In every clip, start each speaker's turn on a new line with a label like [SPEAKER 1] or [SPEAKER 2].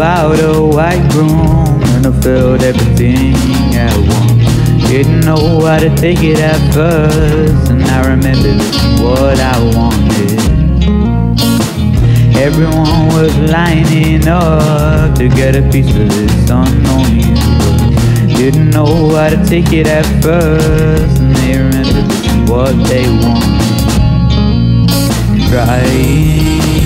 [SPEAKER 1] about a white room and I felt everything at once. Didn't know how to take it at first, and I remembered what I wanted. Everyone was lining up to get a piece of this unknown universe. Didn't know how to take it at first, and they remembered what they wanted. Trying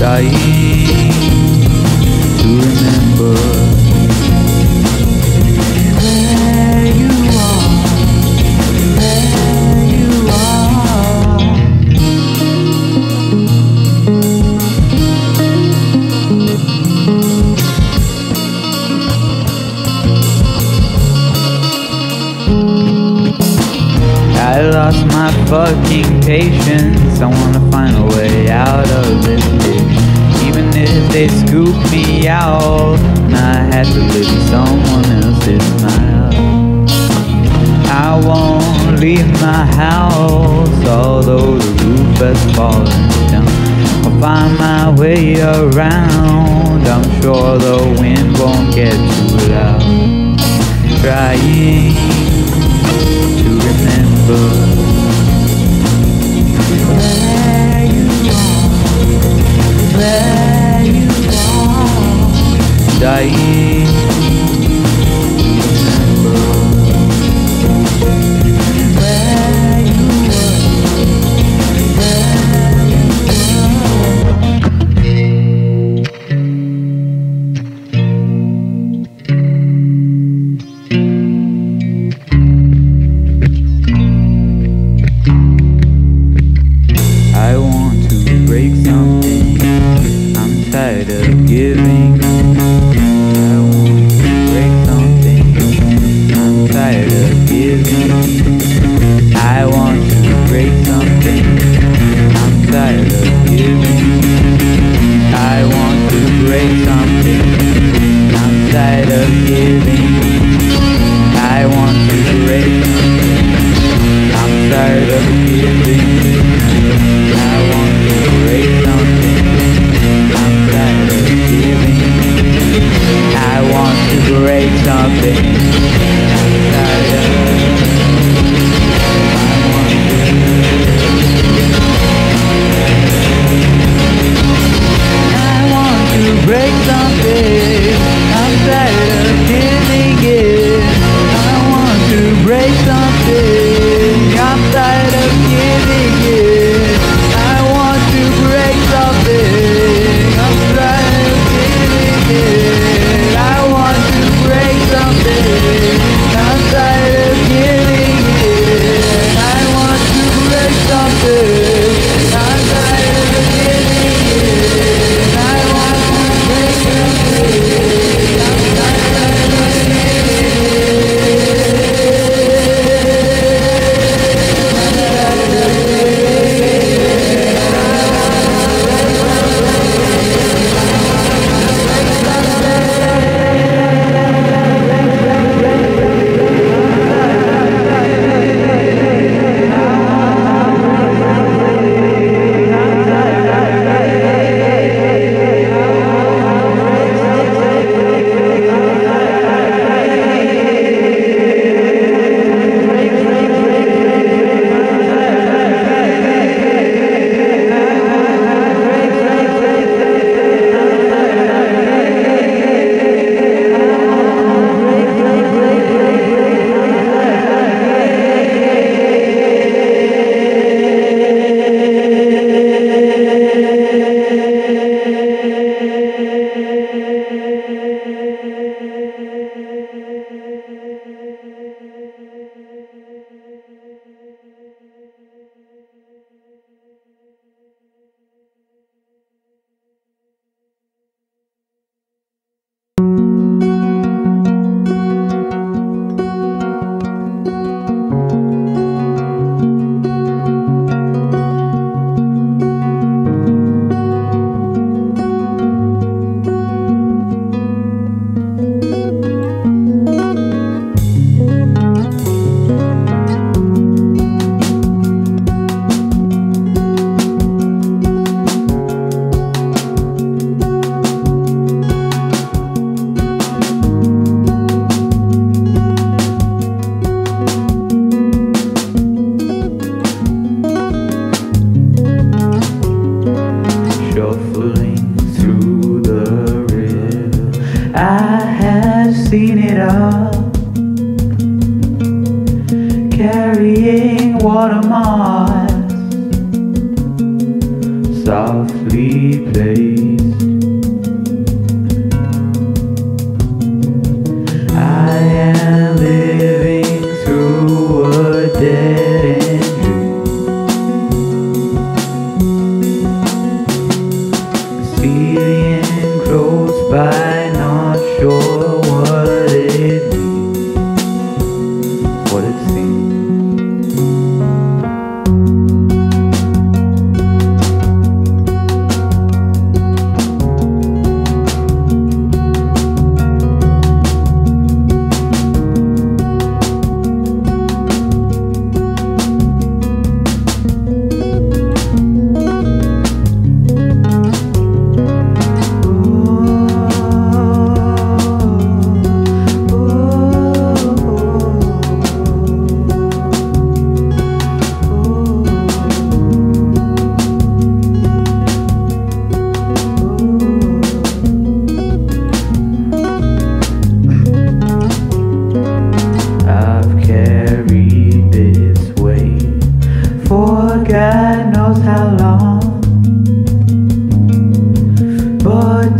[SPEAKER 1] To remember you are, you are. I lost my fucking patience. I wanna find a way out of this they scoop me out, and I had to live in someone else's smile. I won't leave my house, although the roof has fallen down. I'll find my way around. I'm sure the wind won't get too loud. Trying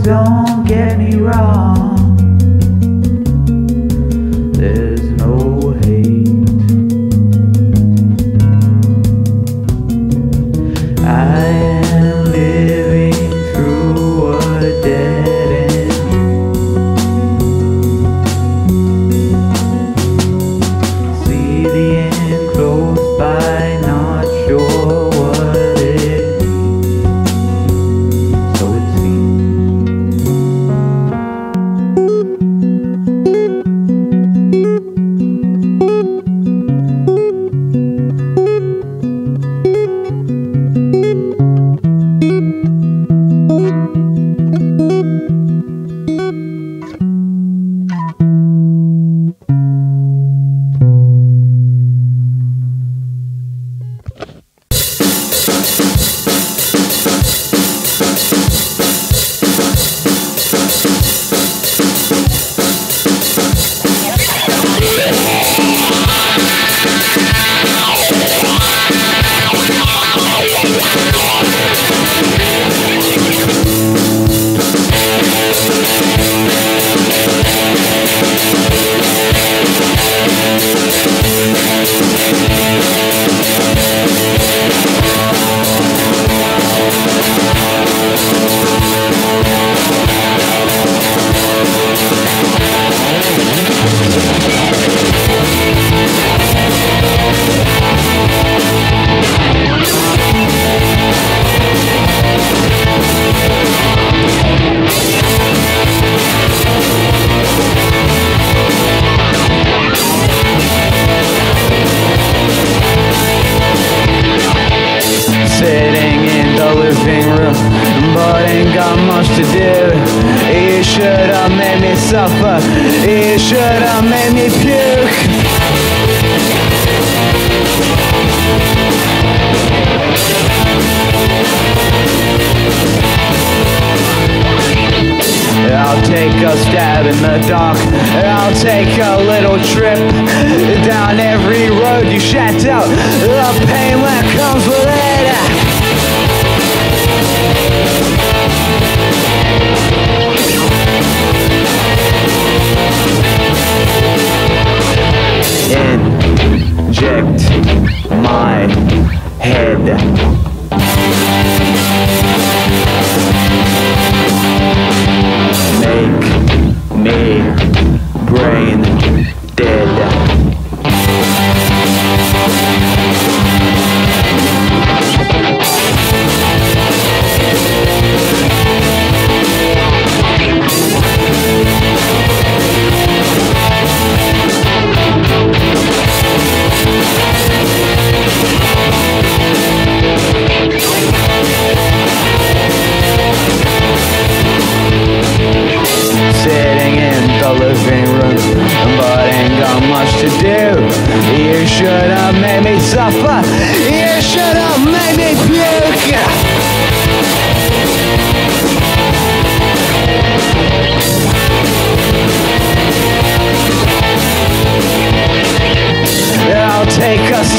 [SPEAKER 1] don't get me wrong,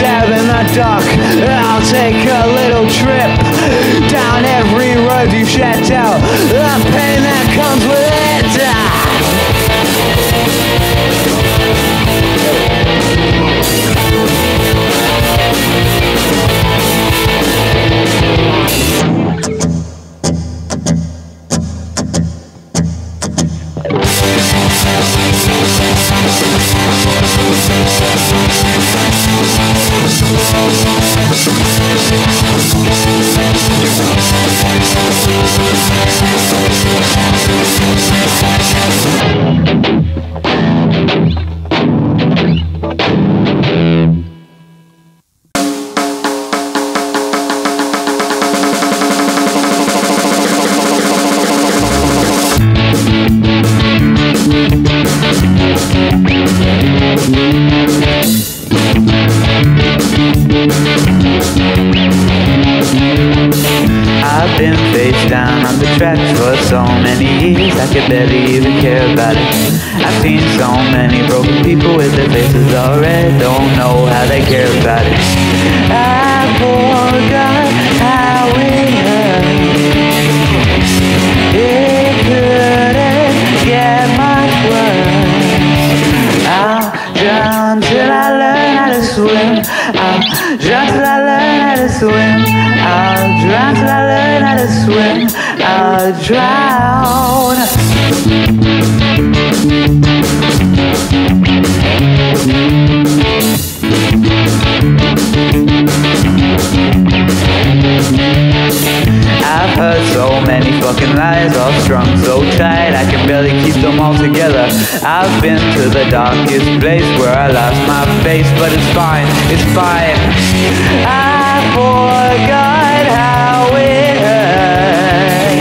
[SPEAKER 1] stab in the dark. I'll take a little trip down every road you have shed out. I've been to the darkest place where I lost my face, but it's fine, it's fine. I forgot how it hurt.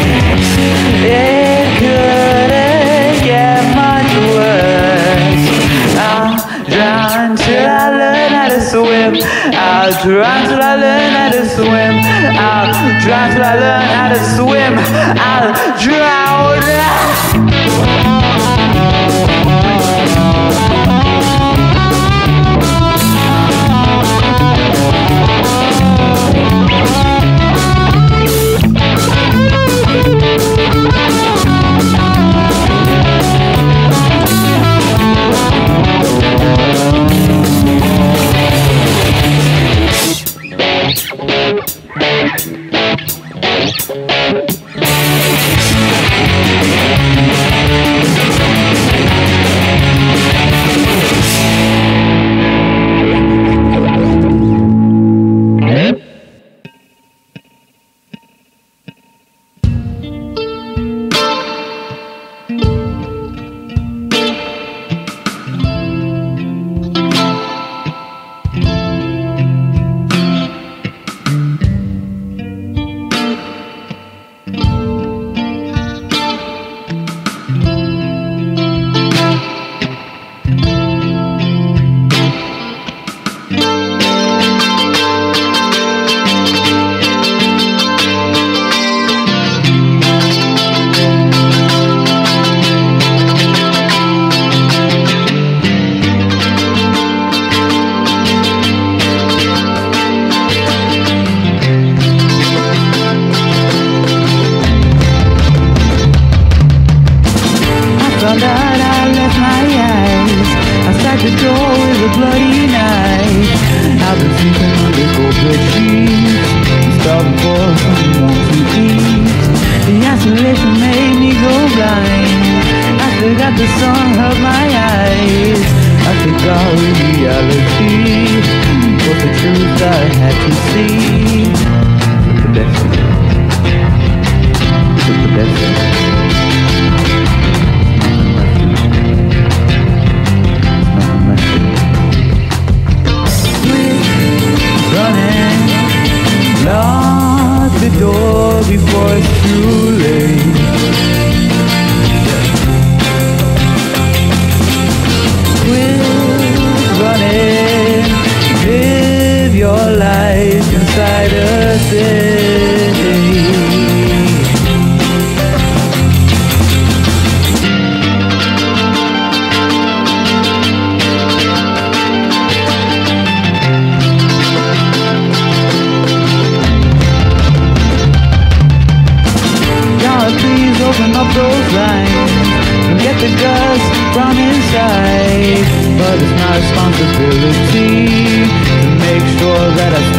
[SPEAKER 1] It couldn't get much worse. I'll drown till I learn how to swim. I'll drown till I learn how to swim. I'll drown till I learn how to swim. I'll drown.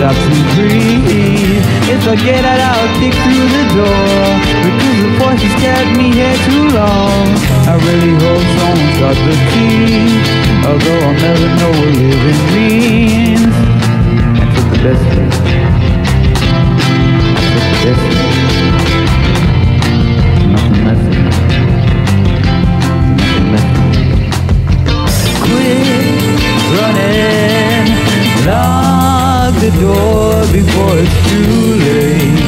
[SPEAKER 1] Stop to breathe. If I get out, I'll kick through the door because the voices kept me here too long. I really hope someone's got the key, although I'll never know what living means. I took the best of it. Took the best of. Door before it's too late.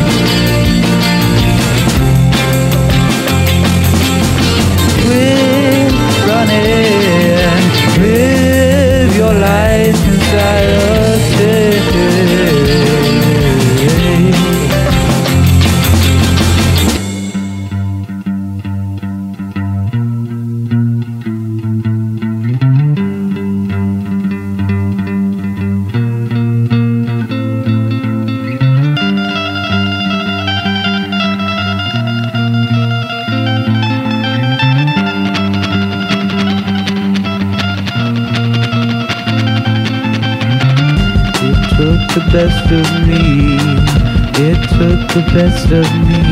[SPEAKER 1] Quit running. Live your life inside a state. The best of me.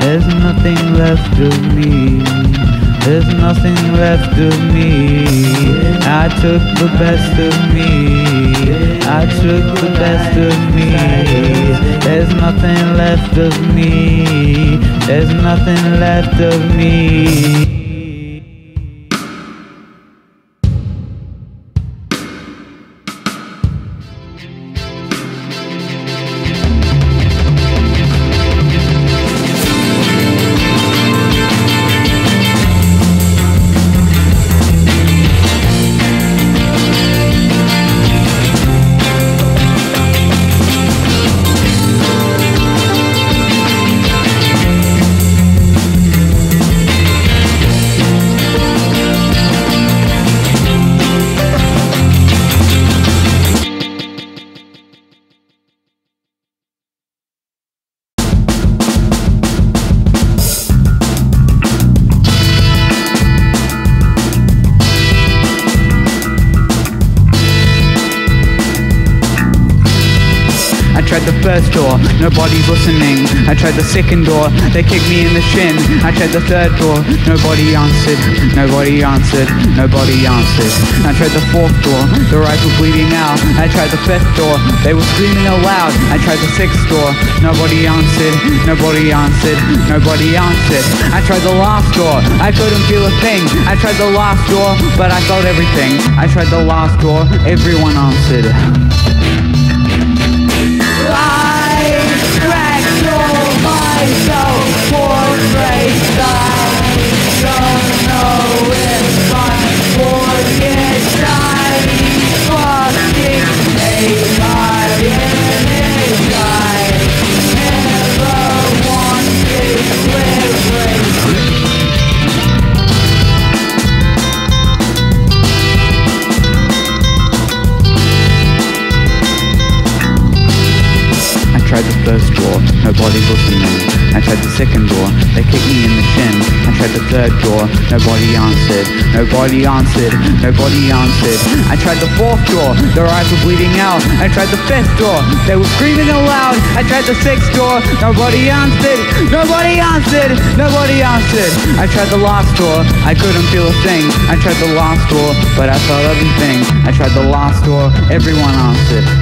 [SPEAKER 1] There's nothing left of me. There's nothing left of me. I took the best of me. I took the best of me. There's nothing left of me. There's nothing left of me. I tried the second door, they kicked me in the shin. I tried the third door, nobody answered, nobody answered, nobody answered. I tried the fourth door, the rifle bleeding out. I tried the fifth door, they were screaming aloud. I tried the sixth door, nobody answered, nobody answered, nobody answered. I tried the last door, I couldn't feel a thing. I tried the last door, but I felt everything. I tried the last door, everyone answered. I tried the second door, they kicked me in the shin. I tried the third door, nobody answered, nobody answered, nobody answered. I tried the fourth door, their eyes were bleeding out. I tried the fifth door, they were screaming aloud. I tried the sixth door, nobody answered, nobody answered, nobody answered. I tried the last door, I couldn't feel a thing. I tried the last door, but I felt everything. I tried the last door, everyone answered.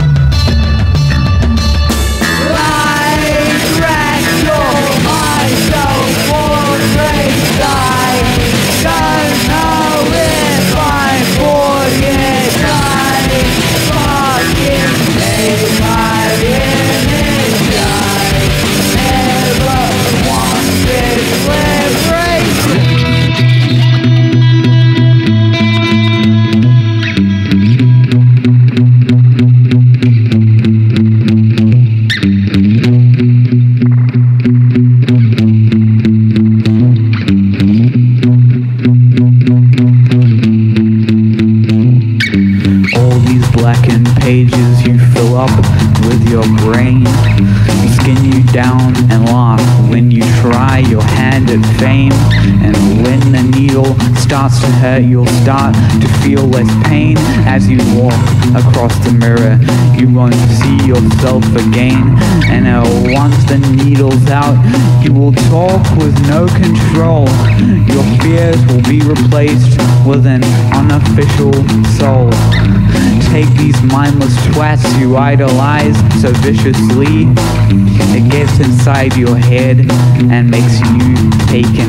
[SPEAKER 1] feel less pain as you walk across the mirror. You won't see yourself again, and uh, once the needle's out, you will talk with no control. Your fears will be replaced with an unofficial soul. Take these mindless twats you idolize so viciously. It gets inside your head and makes you taken.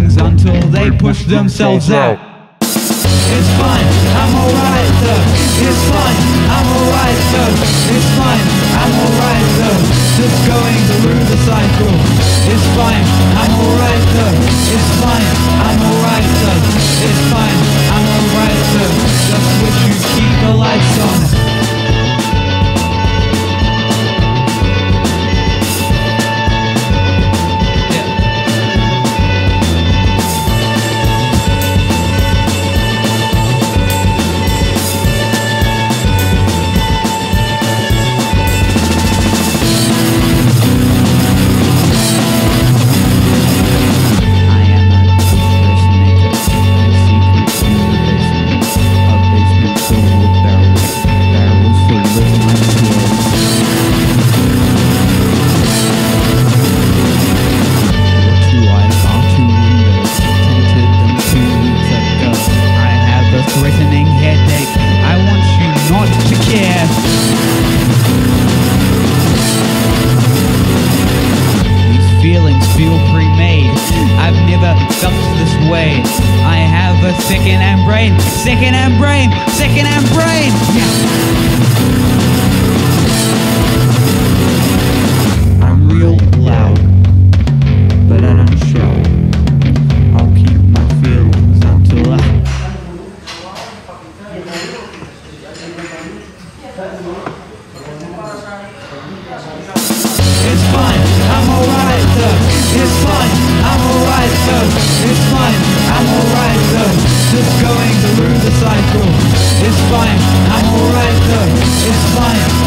[SPEAKER 1] Feelings until they push themselves out. It's fine, I'm alright though. It's fine, I'm alright though. It's fine, I'm alright though. Just going through the cycle. It's fine, I'm alright though. It's fine, I'm alright though. It's fine, I'm alright though. Just wish you keep the lights on. Through the cycle. It's fine, I'm alright though. It's fine,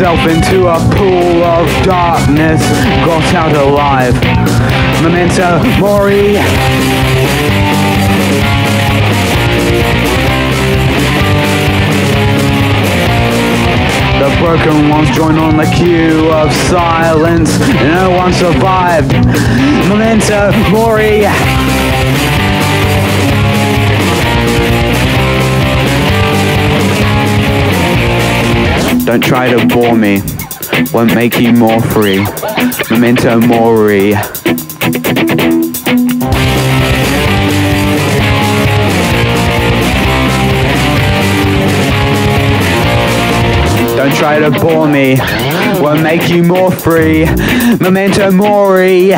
[SPEAKER 2] myself into a pool of darkness, got out alive. Memento mori. The broken ones join on the queue of silence. No one survived. Memento mori. Don't try to bore me. Won't make you more free. Memento mori. Don't try to bore me. Won't make you more free. Memento mori.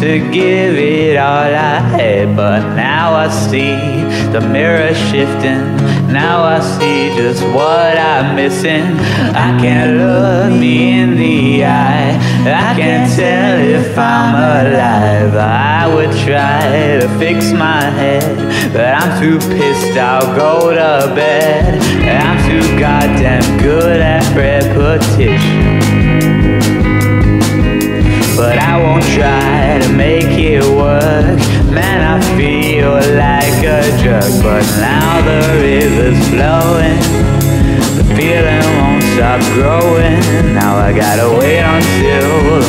[SPEAKER 1] to give it all I had, but now I see the mirror shifting. Now I see just what I'm missing. I can't look me in the eye. I can't tell if I'm alive. I would try to fix my head, but I'm too pissed. I'll go to bed. I'm too goddamn good at repetition. But I won't try to make it work. Man, I feel like a jerk But now the river's flowing. The feeling won't stop growing. Now I gotta wait until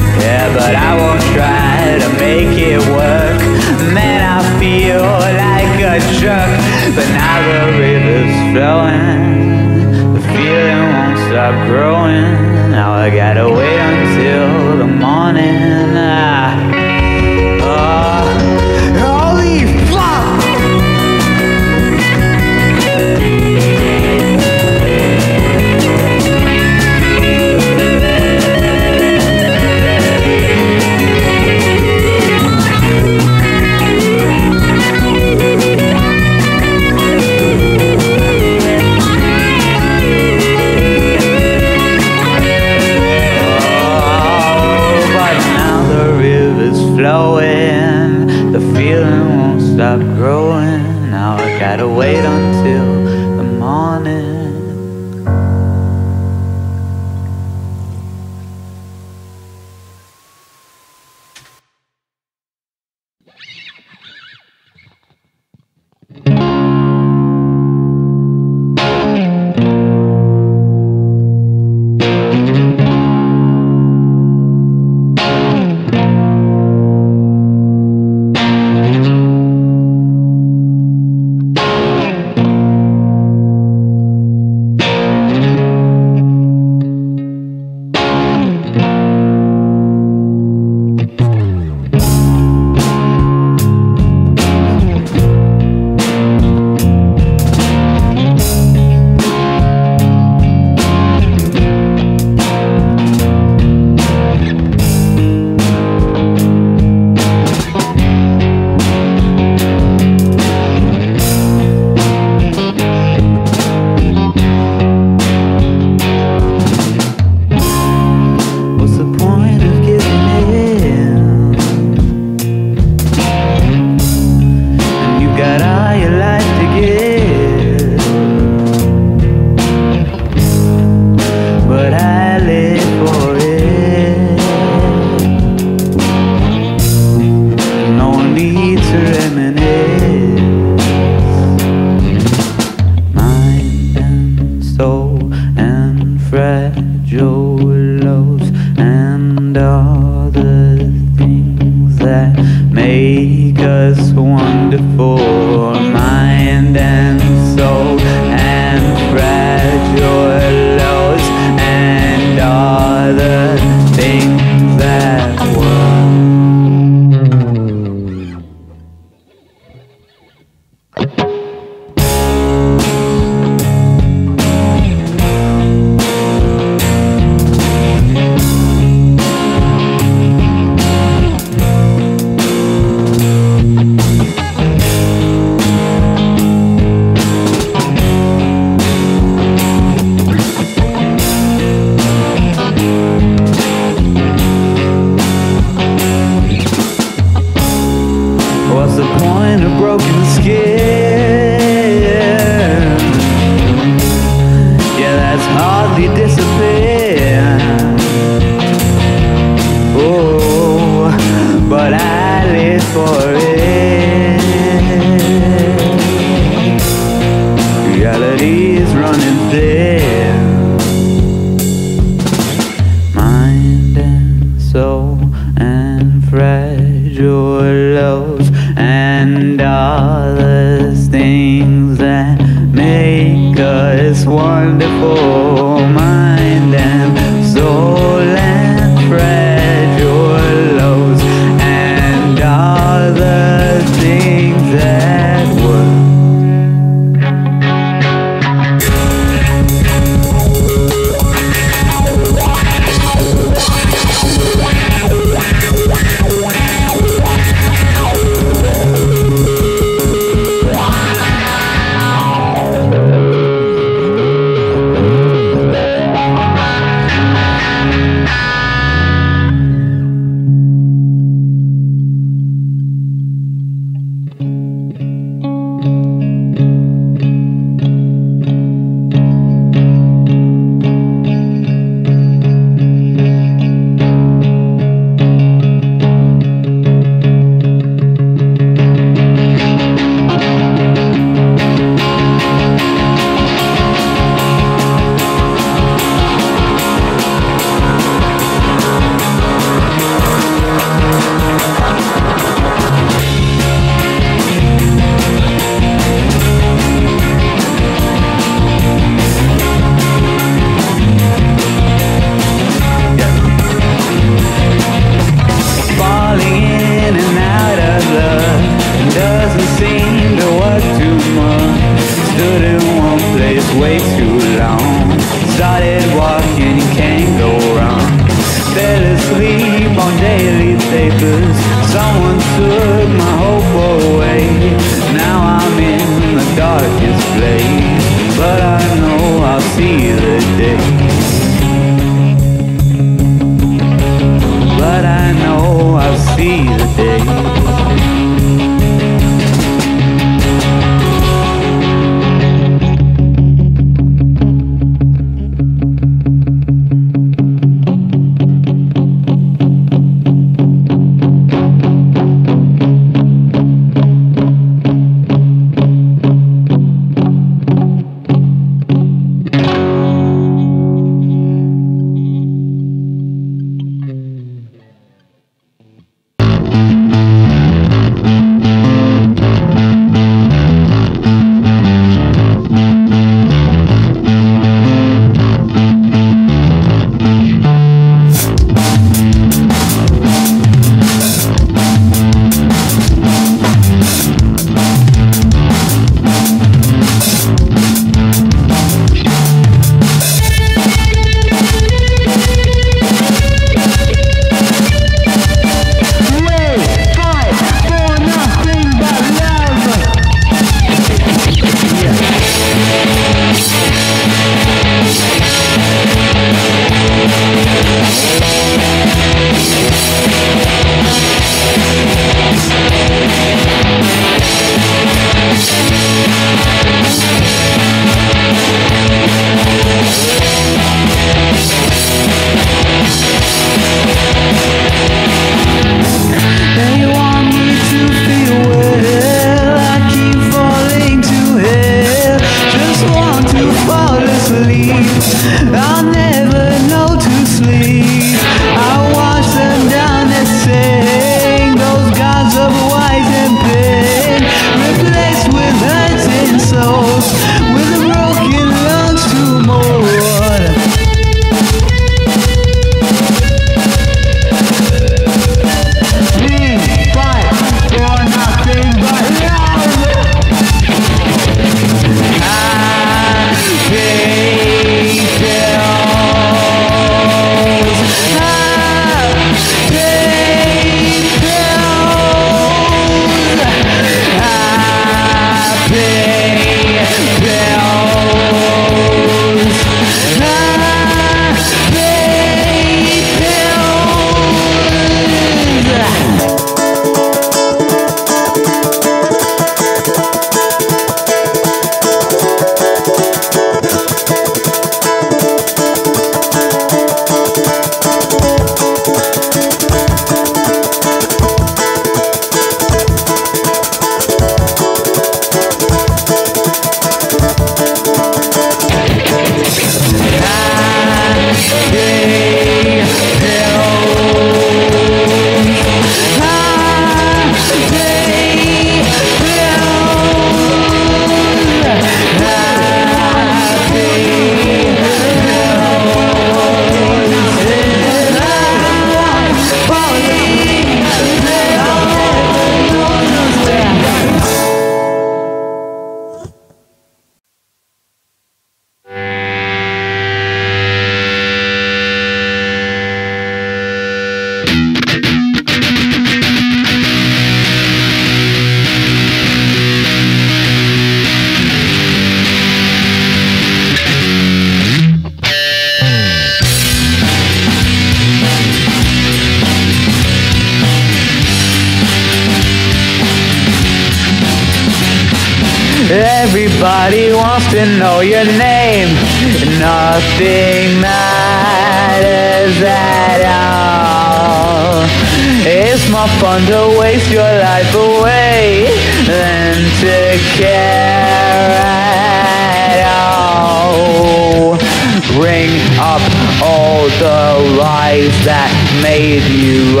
[SPEAKER 1] you.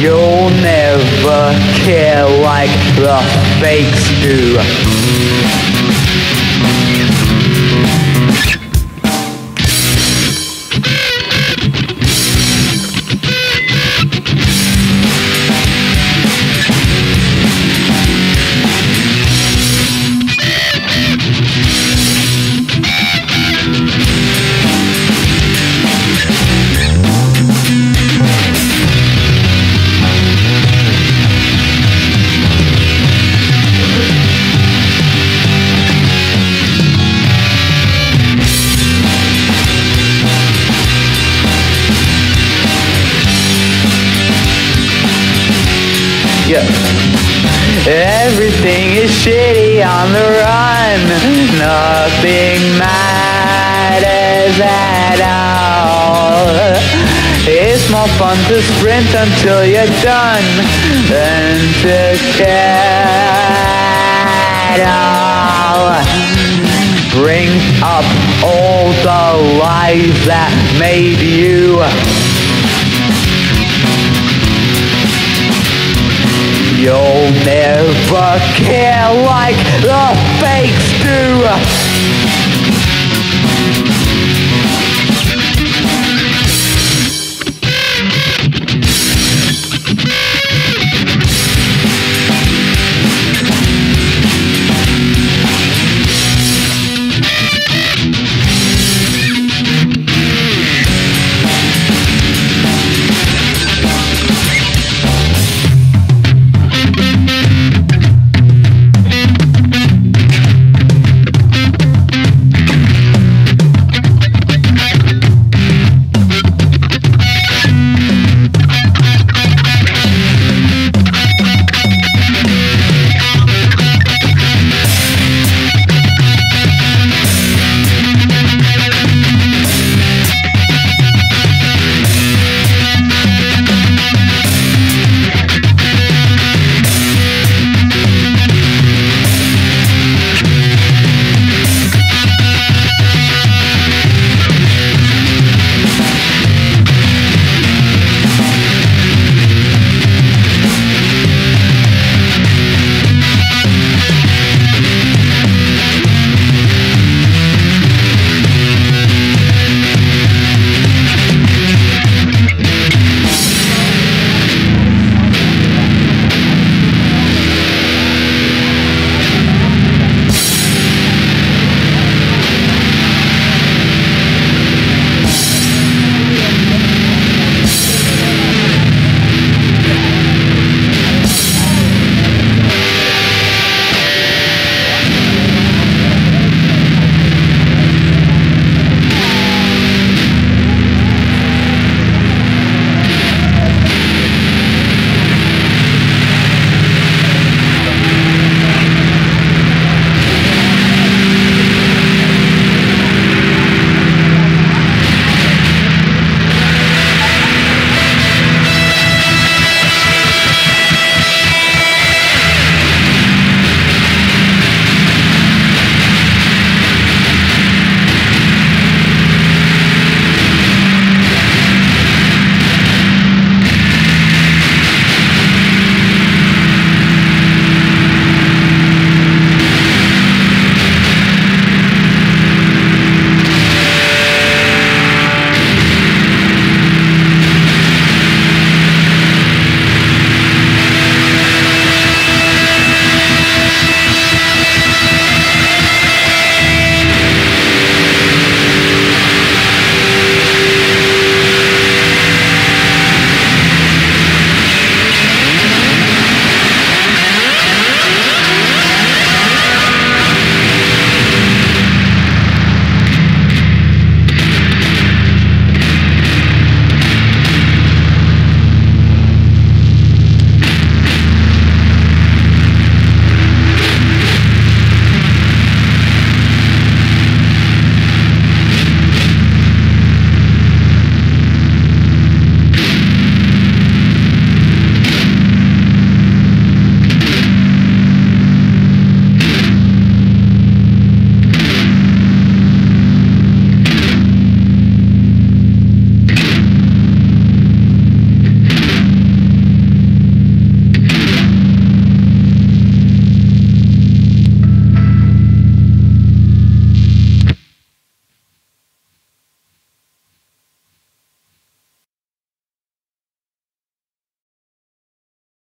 [SPEAKER 1] You'll never care like the fakes do. Everything is shitty on the run. Nothing matters at all. It's more fun to sprint until you're done than to care at all. Bring up all the lies that made you. You'll never care like the fakes do.